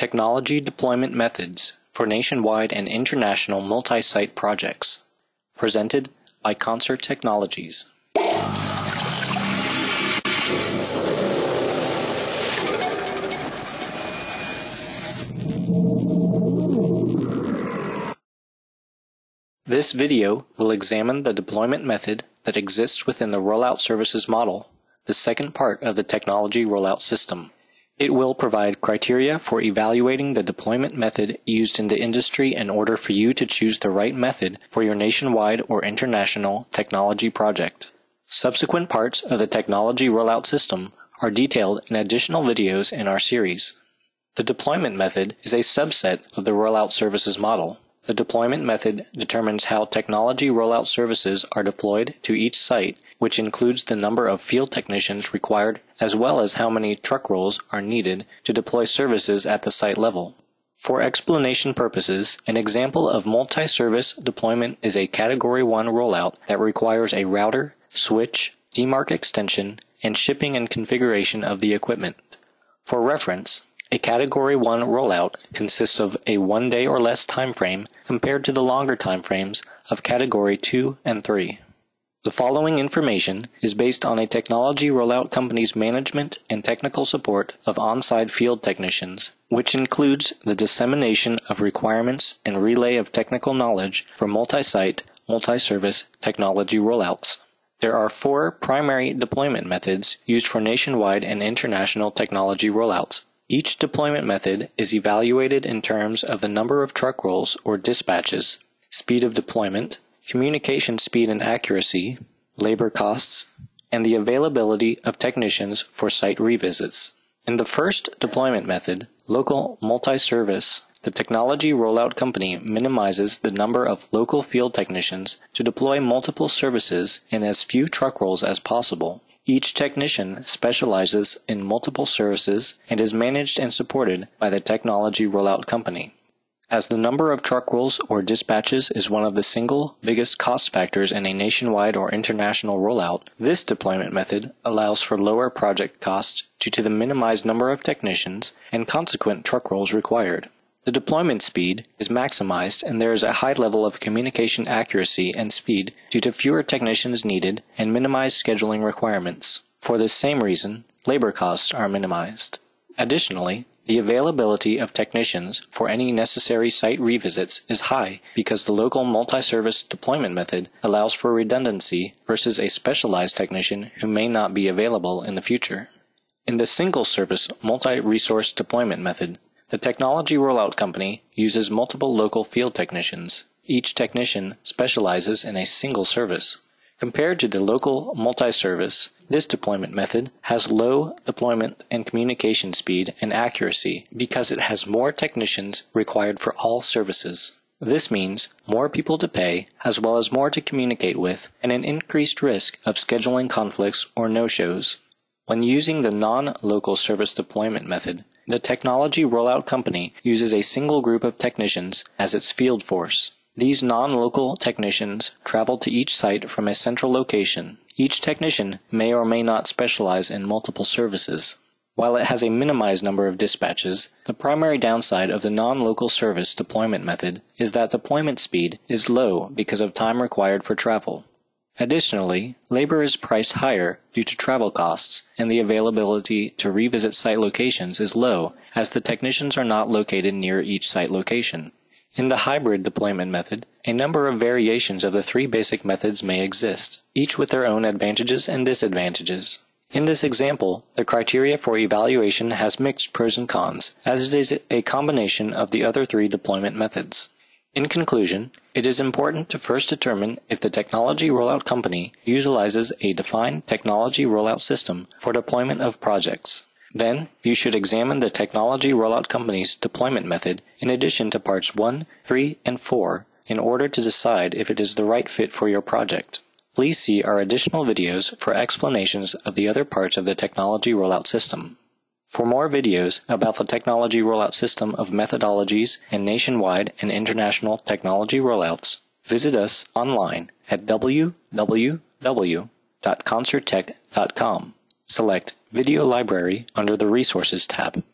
Technology Deployment Methods for Nationwide and International Multi-Site Projects. Presented by Concert Technologies. This video will examine the deployment method that exists within the rollout services model, the second part of the technology rollout system. It will provide criteria for evaluating the deployment method used in the industry in order for you to choose the right method for your nationwide or international technology project. Subsequent parts of the technology rollout system are detailed in additional videos in our series. The deployment method is a subset of the rollout services model. The deployment method determines how technology rollout services are deployed to each site, which includes the number of field technicians required as well as how many truck rolls are needed to deploy services at the site level. For explanation purposes, an example of multi-service deployment is a Category 1 rollout that requires a router, switch, demarc extension, and shipping and configuration of the equipment. For reference, a Category 1 rollout consists of a one day or less time frame compared to the longer time frames of Category 2 and 3. The following information is based on a technology rollout company's management and technical support of on-site field technicians, which includes the dissemination of requirements and relay of technical knowledge for multi-site, multi-service technology rollouts. There are four primary deployment methods used for nationwide and international technology rollouts. Each deployment method is evaluated in terms of the number of truck rolls or dispatches, speed of deployment, communication speed and accuracy, labor costs, and the availability of technicians for site revisits. In the first deployment method, local multi-service, the technology rollout company minimizes the number of local field technicians to deploy multiple services in as few truck rolls as possible. Each technician specializes in multiple services and is managed and supported by the technology rollout company. As the number of truck rolls or dispatches is one of the single biggest cost factors in a nationwide or international rollout, this deployment method allows for lower project costs due to the minimized number of technicians and consequent truck rolls required. The deployment speed is maximized and there is a high level of communication accuracy and speed due to fewer technicians needed and minimized scheduling requirements. For this same reason, labor costs are minimized. Additionally, the availability of technicians for any necessary site revisits is high because the local multi-service deployment method allows for redundancy versus a specialized technician who may not be available in the future. In the single service multi-resource deployment method, the technology rollout company uses multiple local field technicians. Each technician specializes in a single service. Compared to the local multi-service, this deployment method has low deployment and communication speed and accuracy because it has more technicians required for all services. This means more people to pay, as well as more to communicate with, and an increased risk of scheduling conflicts or no-shows. When using the non-local service deployment method, the technology rollout company uses a single group of technicians as its field force. These non-local technicians travel to each site from a central location. Each technician may or may not specialize in multiple services. While it has a minimized number of dispatches, the primary downside of the non-local service deployment method is that deployment speed is low because of time required for travel. Additionally, labor is priced higher due to travel costs, and the availability to revisit site locations is low as the technicians are not located near each site location. In the hybrid deployment method, a number of variations of the three basic methods may exist, each with their own advantages and disadvantages. In this example, the criteria for evaluation has mixed pros and cons, as it is a combination of the other three deployment methods. In conclusion, it is important to first determine if the technology rollout company utilizes a defined technology rollout system for deployment of projects. Then, you should examine the technology rollout company's deployment method in addition to parts 1, 3, and 4 in order to decide if it is the right fit for your project. Please see our additional videos for explanations of the other parts of the technology rollout system. For more videos about the technology rollout system of methodologies and nationwide and international technology rollouts, visit us online at www.concerttech.com. Select Video Library under the Resources tab.